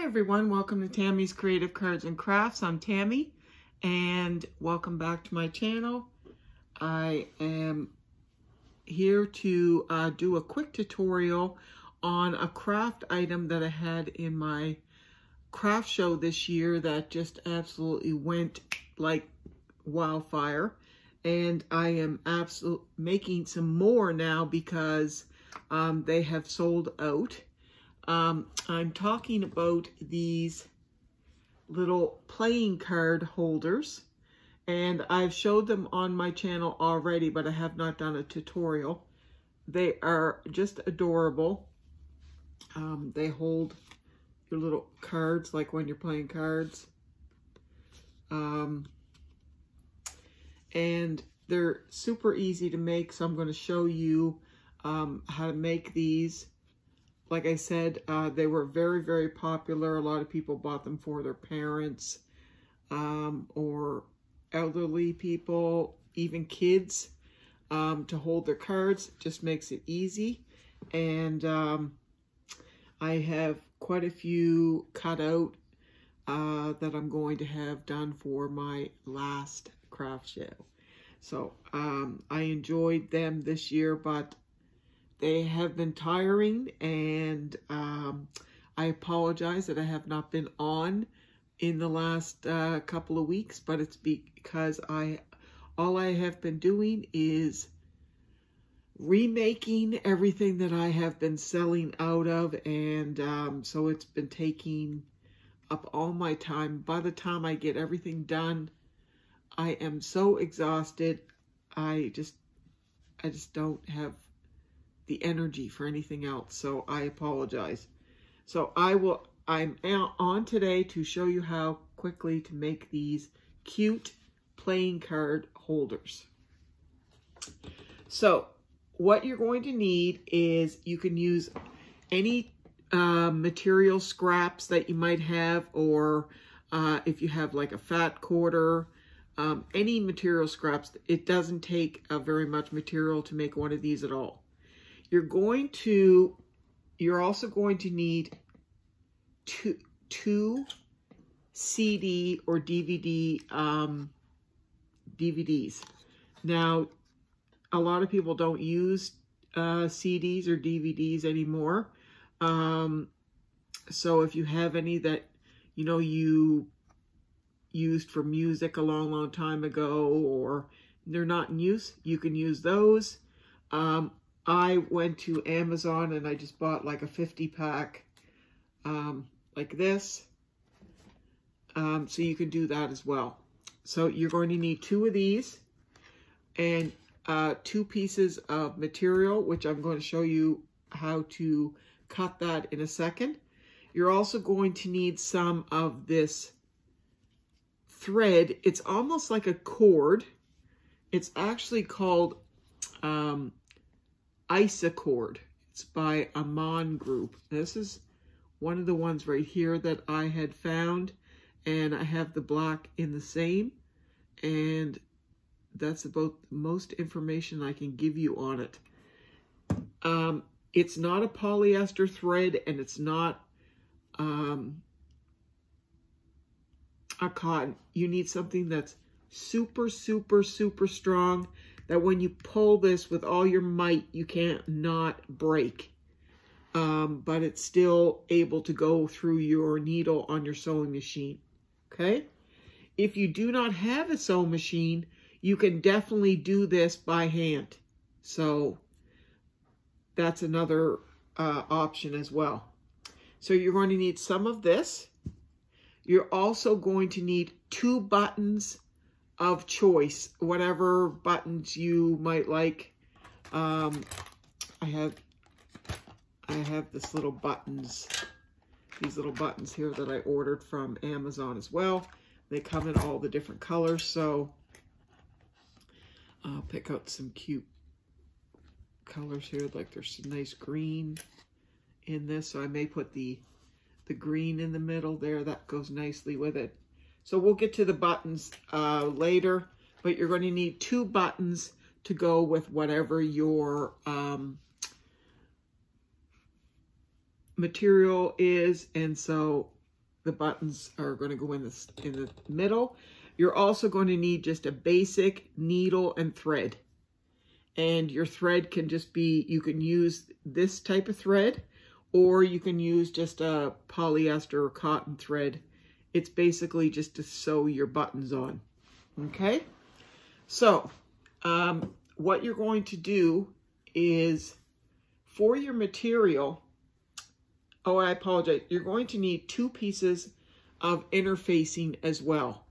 Hi everyone, welcome to Tammy's Creative Cards and Crafts. I'm Tammy and welcome back to my channel. I am here to uh, do a quick tutorial on a craft item that I had in my craft show this year that just absolutely went like wildfire. And I am absolutely making some more now because um, they have sold out. Um, I'm talking about these little playing card holders and I've showed them on my channel already, but I have not done a tutorial. They are just adorable. Um, they hold your little cards, like when you're playing cards. Um, and they're super easy to make, so I'm going to show you um, how to make these. Like I said, uh, they were very, very popular. A lot of people bought them for their parents um, or elderly people, even kids, um, to hold their cards. Just makes it easy. And um, I have quite a few cut out uh, that I'm going to have done for my last craft show. So um, I enjoyed them this year, but they have been tiring and um, I apologize that I have not been on in the last uh, couple of weeks, but it's because I all I have been doing is remaking everything that I have been selling out of and um, so it's been taking up all my time. By the time I get everything done, I am so exhausted. I just I just don't have the energy for anything else. So I apologize. So I will, I'm on today to show you how quickly to make these cute playing card holders. So what you're going to need is you can use any uh, material scraps that you might have or uh, if you have like a fat quarter, um, any material scraps, it doesn't take uh, very much material to make one of these at all. You're going to, you're also going to need two, two CD or DVD um, DVDs. Now, a lot of people don't use uh, CDs or DVDs anymore. Um, so if you have any that, you know, you used for music a long, long time ago or they're not in use, you can use those. Um, I went to Amazon and I just bought like a 50 pack um, like this. Um, so you can do that as well. So you're going to need two of these and uh, two pieces of material, which I'm going to show you how to cut that in a second. You're also going to need some of this thread. It's almost like a cord. It's actually called um, Isacord. It's by Amann Group. This is one of the ones right here that I had found. And I have the black in the same. And that's about the most information I can give you on it. Um, it's not a polyester thread and it's not um, a cotton. You need something that's super, super, super strong that when you pull this with all your might, you can't not break. Um, but it's still able to go through your needle on your sewing machine, okay? If you do not have a sewing machine, you can definitely do this by hand. So that's another uh, option as well. So you're going to need some of this. You're also going to need two buttons of choice, whatever buttons you might like. Um, I have I have this little buttons, these little buttons here that I ordered from Amazon as well. They come in all the different colors, so I'll pick out some cute colors here. Like there's some nice green in this, so I may put the the green in the middle there. That goes nicely with it. So we'll get to the buttons uh, later, but you're going to need two buttons to go with whatever your um, material is. And so the buttons are going to go in the, in the middle. You're also going to need just a basic needle and thread. And your thread can just be, you can use this type of thread, or you can use just a polyester or cotton thread. It's basically just to sew your buttons on. Okay? So, um, what you're going to do is, for your material, oh, I apologize, you're going to need two pieces of interfacing as well.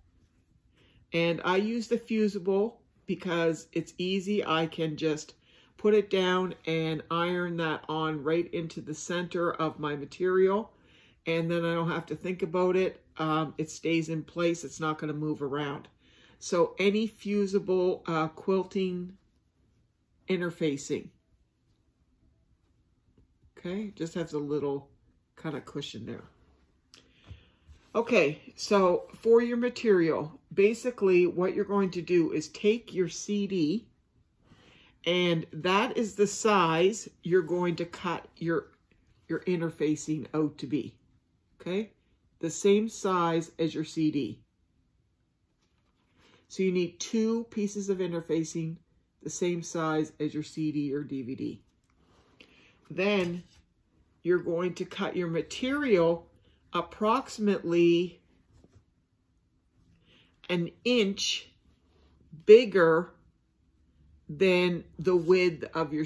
And I use the fusible because it's easy. I can just put it down and iron that on right into the center of my material. And then I don't have to think about it. Um, it stays in place. It's not going to move around. So any fusible uh, quilting interfacing. Okay, just has a little kind of cushion there. Okay, so for your material, basically what you're going to do is take your CD and that is the size you're going to cut your, your interfacing out to be, okay? The same size as your CD. So you need two pieces of interfacing the same size as your CD or DVD. Then you're going to cut your material approximately an inch bigger than the width of your,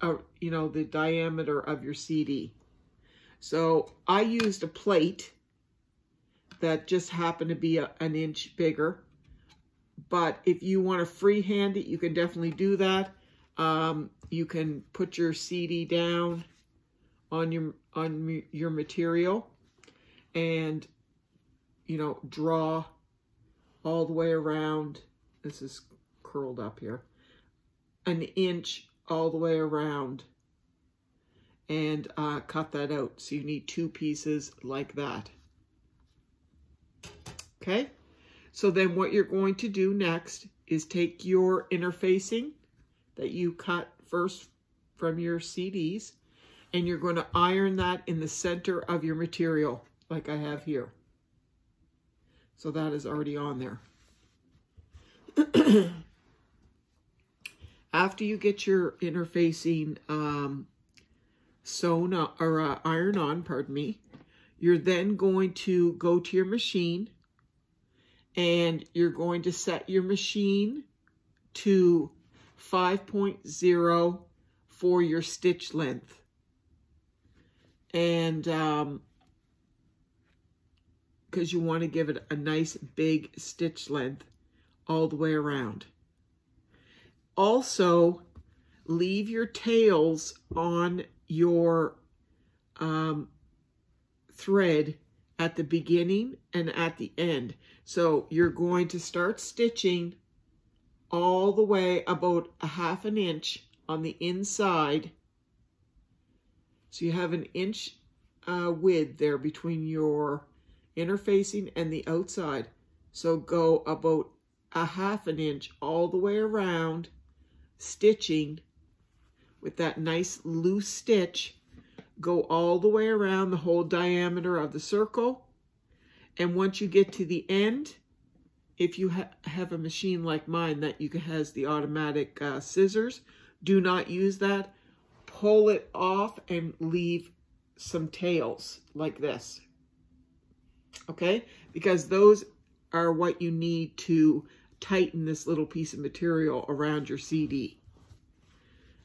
uh, you know, the diameter of your CD. So I used a plate that just happened to be a, an inch bigger. But if you want to freehand it, you can definitely do that. Um, you can put your CD down on your on your material and you know draw all the way around this is curled up here an inch all the way around and uh, cut that out so you need two pieces like that okay so then what you're going to do next is take your interfacing that you cut first from your CDs and you're going to iron that in the center of your material like I have here. So that is already on there. After you get your interfacing um, sewn on, or uh, iron on, pardon me, you're then going to go to your machine and you're going to set your machine to 5.0 for your stitch length and um, because you want to give it a nice big stitch length all the way around. Also, leave your tails on your um, thread at the beginning and at the end. So you're going to start stitching all the way about a half an inch on the inside so you have an inch uh, width there between your interfacing and the outside. So go about a half an inch all the way around, stitching with that nice loose stitch. Go all the way around the whole diameter of the circle. And once you get to the end, if you ha have a machine like mine that you has the automatic uh, scissors, do not use that pull it off and leave some tails like this. Okay? Because those are what you need to tighten this little piece of material around your CD.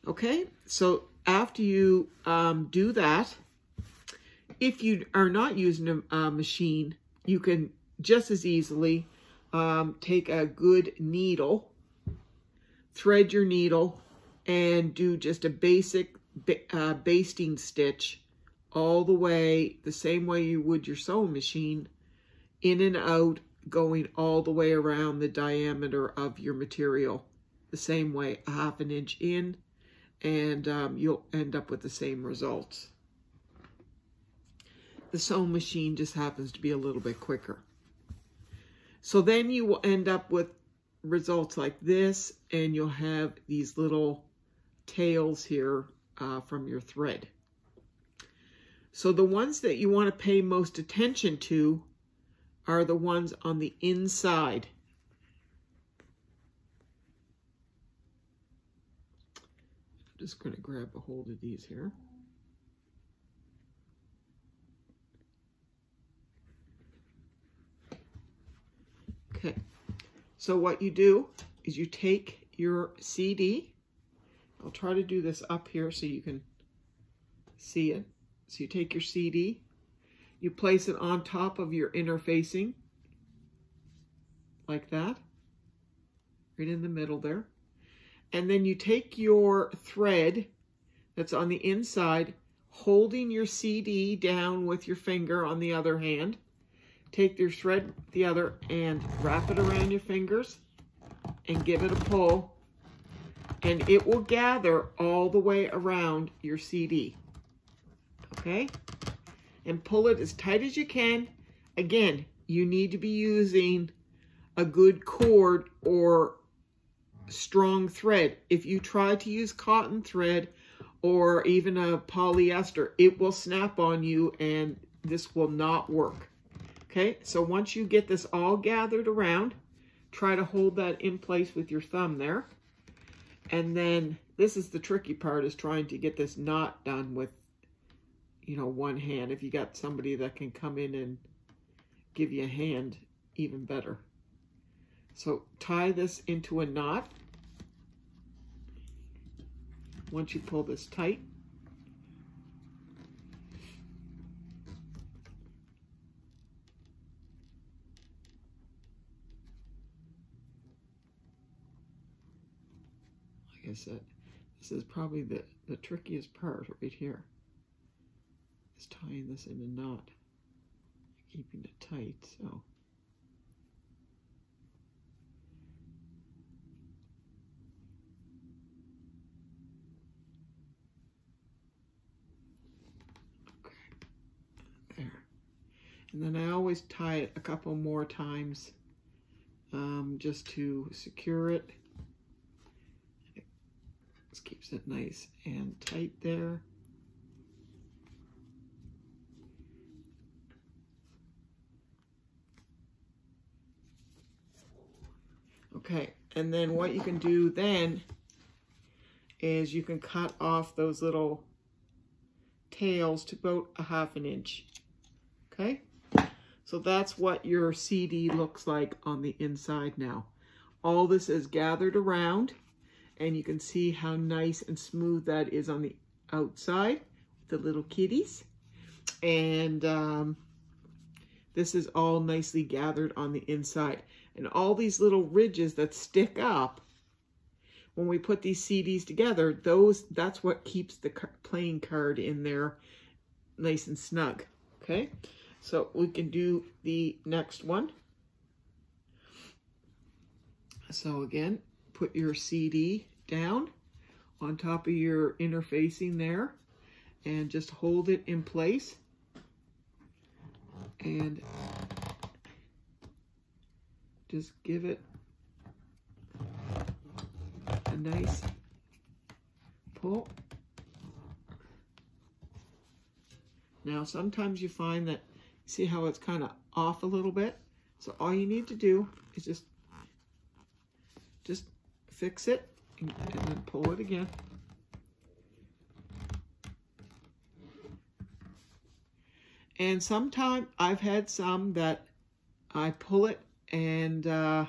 Okay? So after you um, do that, if you are not using a, a machine, you can just as easily um, take a good needle, thread your needle, and do just a basic uh, basting stitch all the way, the same way you would your sewing machine, in and out, going all the way around the diameter of your material. The same way, a half an inch in, and um, you'll end up with the same results. The sewing machine just happens to be a little bit quicker. So then you will end up with results like this, and you'll have these little tails here uh, from your thread. So the ones that you want to pay most attention to are the ones on the inside. Just going to grab a hold of these here. Okay, so what you do is you take your CD. I'll try to do this up here so you can see it. So you take your CD, you place it on top of your interfacing, like that, right in the middle there. And then you take your thread that's on the inside, holding your CD down with your finger on the other hand, take your thread the other and wrap it around your fingers and give it a pull and it will gather all the way around your CD. Okay? And pull it as tight as you can. Again, you need to be using a good cord or strong thread. If you try to use cotton thread or even a polyester, it will snap on you and this will not work. Okay, so once you get this all gathered around, try to hold that in place with your thumb there. And then this is the tricky part is trying to get this knot done with, you know, one hand. If you got somebody that can come in and give you a hand, even better. So tie this into a knot. Once you pull this tight, Like I said, this is probably the, the trickiest part right here, is tying this in a knot, keeping it tight, so. Okay, there. And then I always tie it a couple more times um, just to secure it. This keeps it nice and tight there. Okay, and then what you can do then is you can cut off those little tails to about a half an inch. Okay, so that's what your CD looks like on the inside now. All this is gathered around and you can see how nice and smooth that is on the outside with the little kitties. And um, this is all nicely gathered on the inside. And all these little ridges that stick up, when we put these CDs together, those that's what keeps the playing card in there nice and snug. Okay, so we can do the next one. So again, put your CD down on top of your interfacing there and just hold it in place and just give it a nice pull. Now sometimes you find that, see how it's kind of off a little bit? So all you need to do is just, just fix it and, and then pull it again. And sometimes I've had some that I pull it and uh,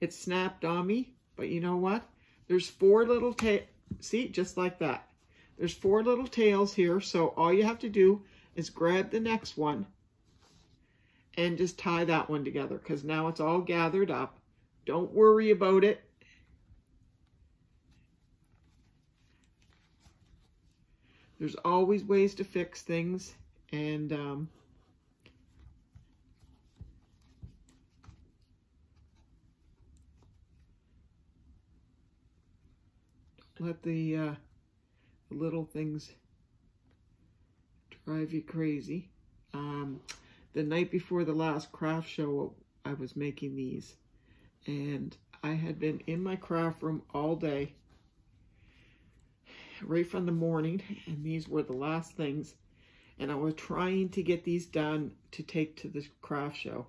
it snapped on me. But you know what? There's four little tails. See, just like that. There's four little tails here. So all you have to do is grab the next one and just tie that one together because now it's all gathered up. Don't worry about it. There's always ways to fix things and um, let the, uh, little things drive you crazy. Um, the night before the last craft show, I was making these. And I had been in my craft room all day right from the morning, and these were the last things. And I was trying to get these done to take to the craft show.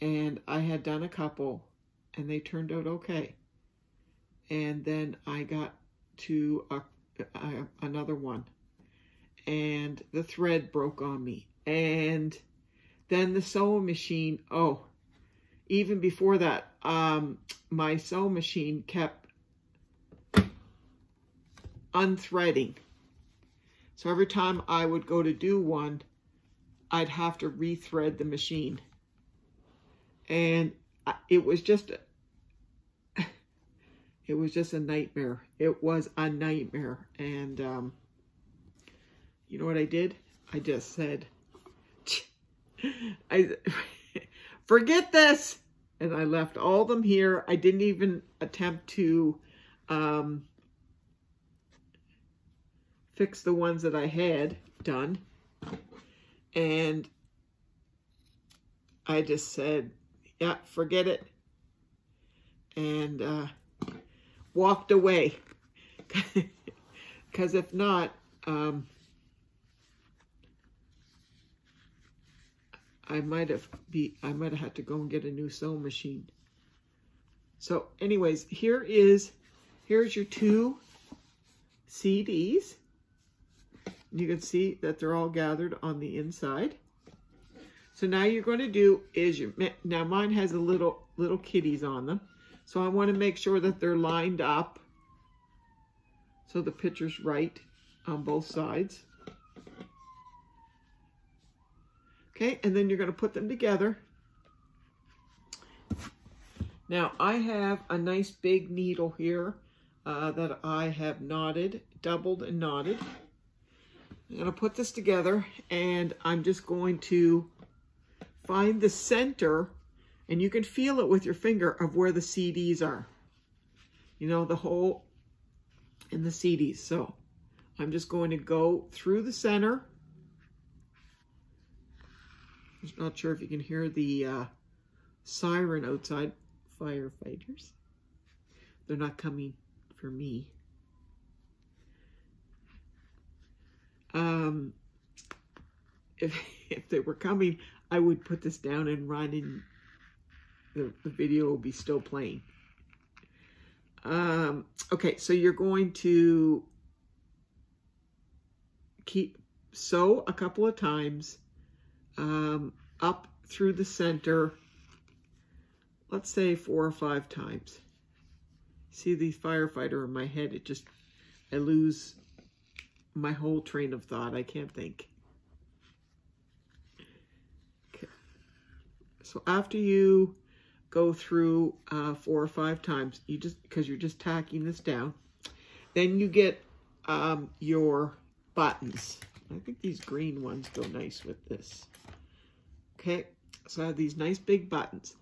And I had done a couple, and they turned out okay. And then I got to a, another one, and the thread broke on me. And then the sewing machine, oh, even before that, um, my sewing machine kept unthreading. So every time I would go to do one, I'd have to rethread the machine. And it was just, it was just a nightmare. It was a nightmare. And um, you know what I did? I just said, I forget this. And I left all them here. I didn't even attempt to um, fix the ones that I had done. And I just said, yeah, forget it. And uh, walked away. Because if not, um, I might have be I might have had to go and get a new sewing machine. So anyways, here is here's your two CDs. You can see that they're all gathered on the inside. So now you're going to do is your now mine has a little little kitties on them. So I want to make sure that they're lined up so the picture's right on both sides. Okay, and then you're going to put them together. Now, I have a nice big needle here uh, that I have knotted, doubled and knotted. I'm going to put this together, and I'm just going to find the center, and you can feel it with your finger of where the CDs are. You know, the hole in the CDs. So I'm just going to go through the center I'm not sure if you can hear the uh, siren outside. Firefighters. They're not coming for me. Um, if, if they were coming, I would put this down and run and the, the video will be still playing. Um, okay, so you're going to keep sew a couple of times um, up through the center, let's say four or five times. See the firefighter in my head, it just, I lose my whole train of thought. I can't think. Okay. So after you go through uh, four or five times, you just, because you're just tacking this down, then you get um, your buttons. I think these green ones go nice with this. Okay, so I have these nice big buttons.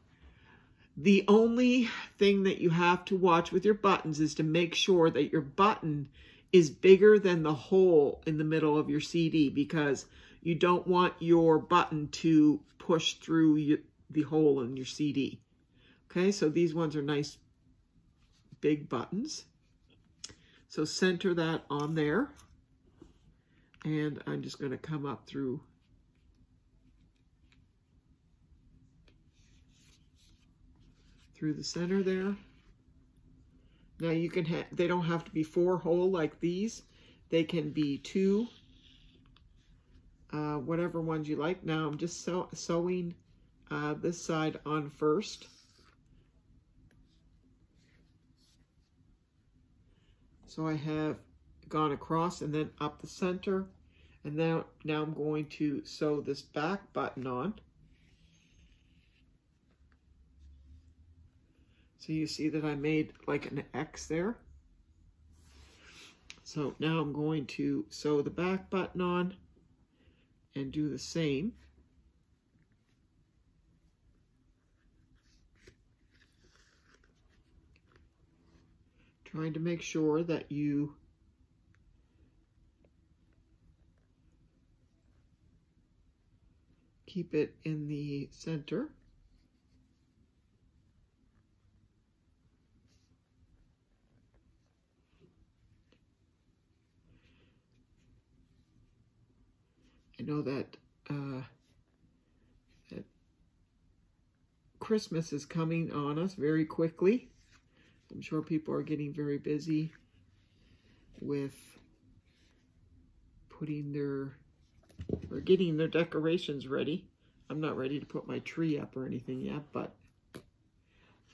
The only thing that you have to watch with your buttons is to make sure that your button is bigger than the hole in the middle of your CD because you don't want your button to push through the hole in your CD. Okay, so these ones are nice big buttons. So center that on there. And I'm just going to come up through through the center there. Now you can have, they don't have to be four hole like these. They can be two, uh, whatever ones you like. Now I'm just sew sewing uh, this side on first. So I have gone across and then up the center. And now, now I'm going to sew this back button on. So you see that I made like an X there. So now I'm going to sew the back button on and do the same. trying to make sure that you keep it in the center. I know that, uh, that Christmas is coming on us very quickly. I'm sure people are getting very busy with putting their or getting their decorations ready. I'm not ready to put my tree up or anything yet, but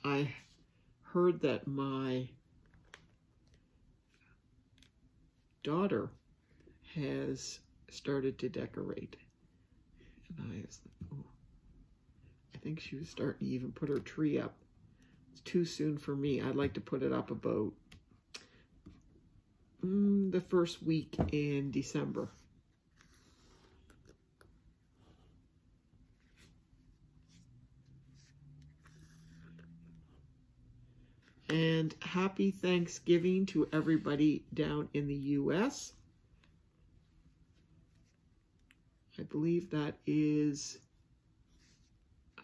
I heard that my daughter has started to decorate. And I, was, oh, I think she was starting to even put her tree up. Too soon for me. I'd like to put it up about mm, the first week in December. And happy Thanksgiving to everybody down in the U.S. I believe that is,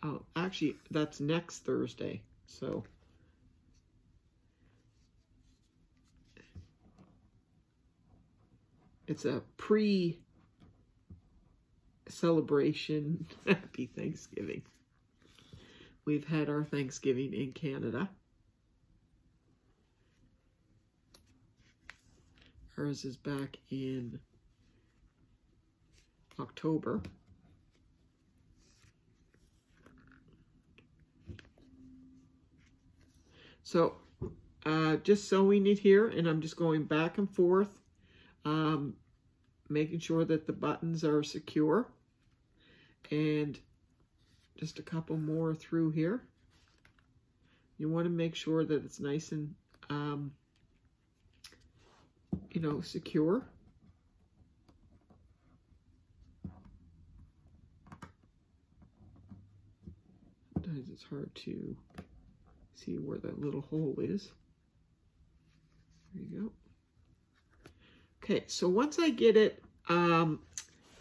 oh, actually, that's next Thursday. So, it's a pre celebration. Happy Thanksgiving. We've had our Thanksgiving in Canada. Hers is back in October. So uh, just sewing it here and I'm just going back and forth, um, making sure that the buttons are secure. And just a couple more through here. You want to make sure that it's nice and, um, you know, secure. Sometimes it's hard to see where that little hole is. There you go. Okay, so once I get it um,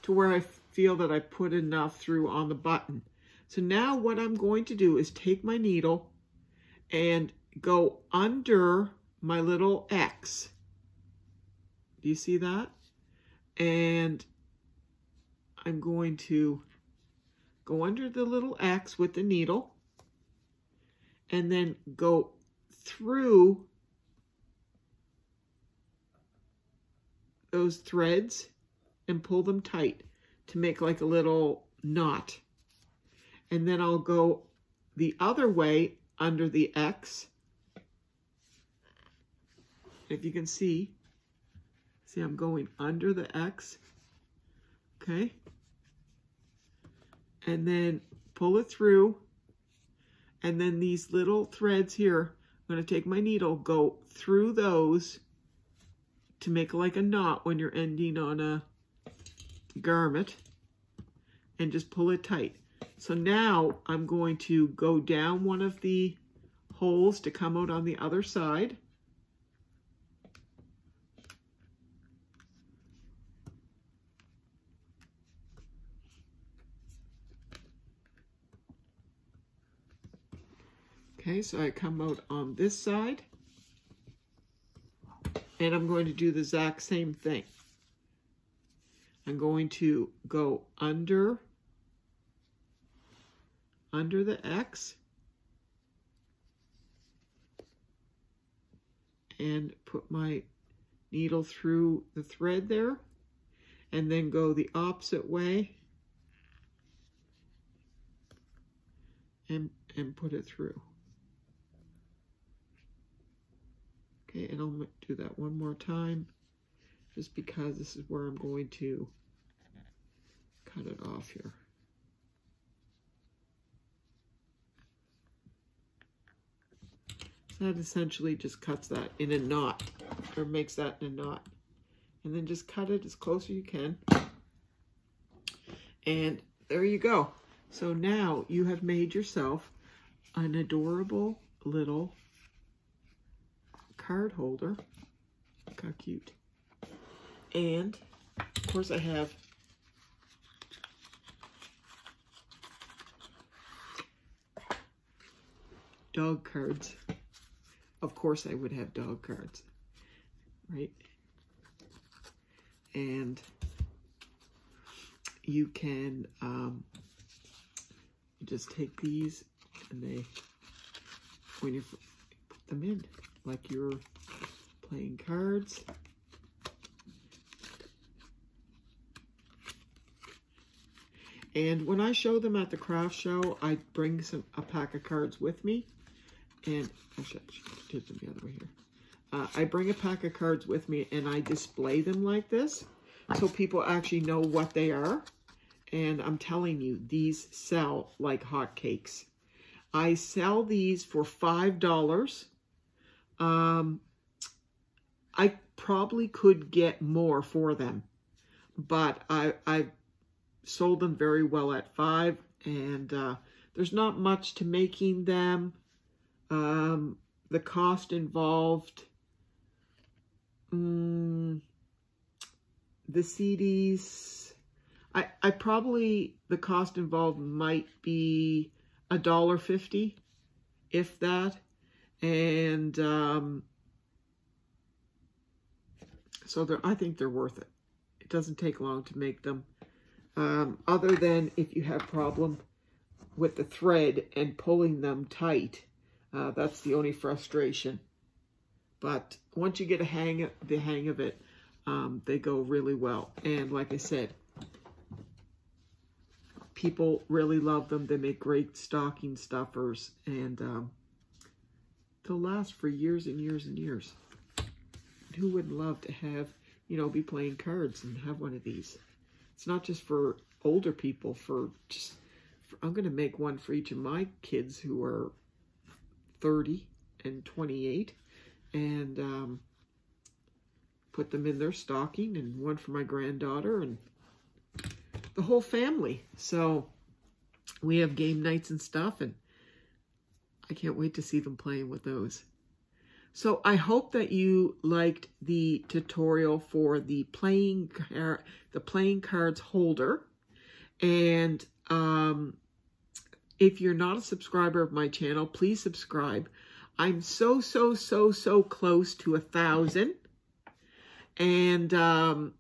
to where I feel that I put enough through on the button, so now what I'm going to do is take my needle and go under my little X. Do you see that? And I'm going to go under the little X with the needle and then go through those threads and pull them tight to make like a little knot. And then I'll go the other way under the X. If you can see, see I'm going under the X, okay? And then pull it through and then these little threads here, I'm going to take my needle, go through those to make like a knot when you're ending on a garment and just pull it tight. So now I'm going to go down one of the holes to come out on the other side. Okay, so I come out on this side. And I'm going to do the exact same thing. I'm going to go under, under the X. And put my needle through the thread there. And then go the opposite way. And, and put it through. Okay, and I'll do that one more time just because this is where I'm going to cut it off here. So that essentially just cuts that in a knot or makes that in a knot. And then just cut it as close as you can. And there you go. So now you have made yourself an adorable little card holder. Look how cute. And, of course, I have dog cards. Of course I would have dog cards, right? And you can um, just take these and they, when you put them in, like you're playing cards. And when I show them at the craft show, I bring some a pack of cards with me. And I should, should them the other way here. Uh, I bring a pack of cards with me and I display them like this so people actually know what they are. And I'm telling you, these sell like hotcakes. I sell these for $5. Um, I probably could get more for them, but I, I sold them very well at five, and uh, there's not much to making them. Um, the cost involved, um, the CDs, I, I probably, the cost involved might be a dollar fifty, if that. And um, so they're, I think they're worth it. It doesn't take long to make them. Um, other than if you have problem with the thread and pulling them tight. Uh, that's the only frustration. But once you get a hang of, the hang of it, um, they go really well. And like I said, people really love them. They make great stocking stuffers. And um, they'll last for years and years and years. Who wouldn't love to have, you know, be playing cards and have one of these? It's not just for older people, for just, for, I'm going to make one for each of my kids who are 30 and 28 and um, put them in their stocking and one for my granddaughter and the whole family. So we have game nights and stuff and I can't wait to see them playing with those. So I hope that you liked the tutorial for the playing the playing cards holder. And um, if you're not a subscriber of my channel, please subscribe. I'm so, so, so, so close to a thousand. And um,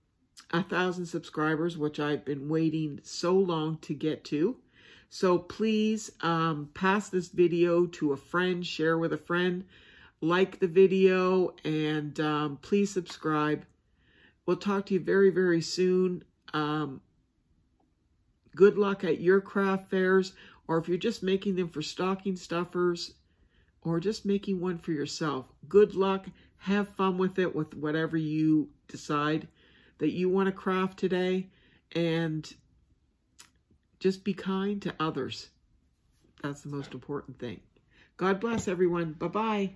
a thousand subscribers, which I've been waiting so long to get to. So please um, pass this video to a friend, share with a friend like the video, and um, please subscribe. We'll talk to you very, very soon. Um, good luck at your craft fairs, or if you're just making them for stocking stuffers, or just making one for yourself. Good luck. Have fun with it, with whatever you decide that you want to craft today, and just be kind to others. That's the most important thing. God bless everyone. Bye-bye.